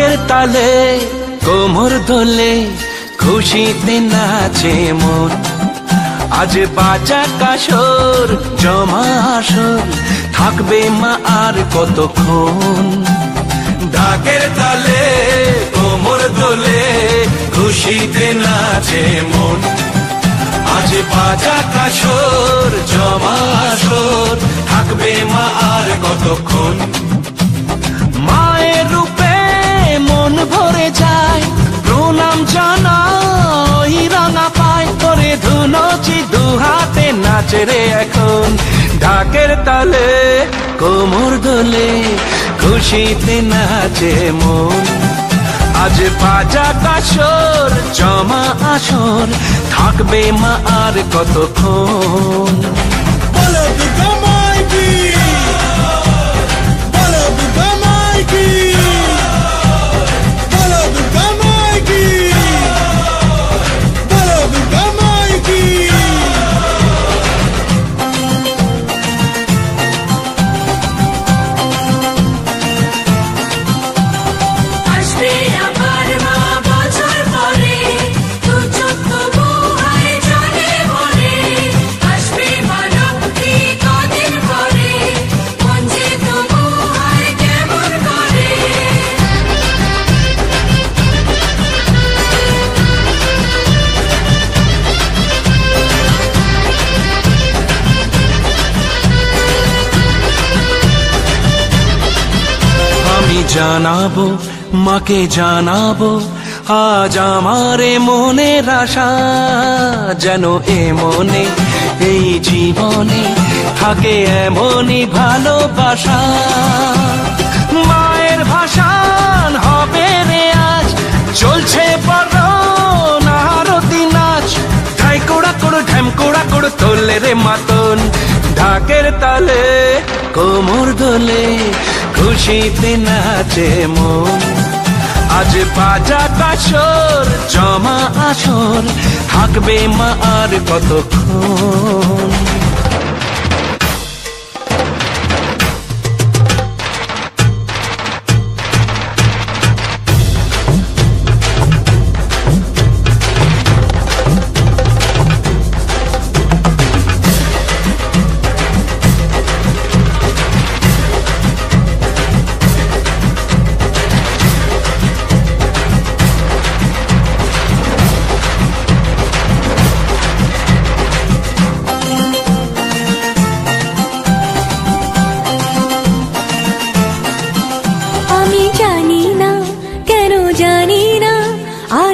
তালে, কোমর দোলে খুশিতে নাচে মন। আজ বাজা কাসর জমা আসর, থাকবে মা আর কতক্ষণ? ঢাকের তালে, কোমর দোলে খুশিতে নাচে মন। আজ বাজা কাসর জমা আসর, থাকবে মা আর কতক্ষণ? নাচে রে এখন, ঢাকের তালে, কোমর দোলে, খুশিতে নাচে মন। আজ বাজা কাশর, জমা আসর, থাকবে মা আর কতক্ষণ? জানাব, মাকে জানাব, আজ আমারে মনের আশা যেন এ মনে, এই জীবনে থাকে এমনই ভালোবাসা। মায়ের ভাষান হবে রে আজ, চলছে কোড়ো, তোলে রে মাতন, ঢাকের তালে, কোমর দোলে। খুশিতে নাচে মন। আজ বাজা কাশর জমা আসর থাকবে মা আর কতক্ষণ?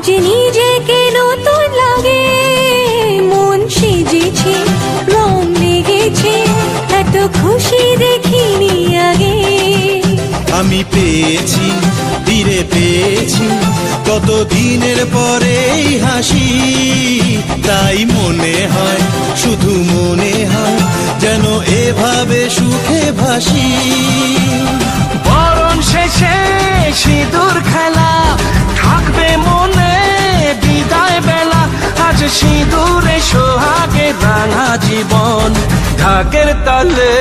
আজ নিজেকে নতুন লাগে। মন সেজেছে রং লেগেছে এত খুশি দেখিনি আগে। আমি পেয়েছি ফিরে পেয়েছি কত দিনের পরে হাসি। তাই মনে হয় শুধু মনে হয় যেন এভাবে সুখে ভাসি। বরণ শেষে ঢাকের তালে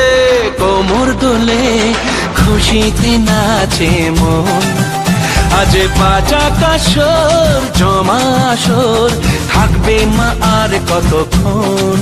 কোমর দোলে খুশিতে নাচে মন। আজ বাজা কাসর জমা আসর থাকবে মা আর কতক্ষণ?